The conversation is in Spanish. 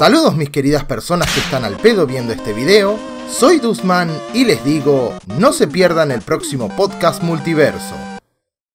Saludos mis queridas personas que están al pedo viendo este video, soy Duzman y les digo, no se pierdan el próximo podcast multiverso.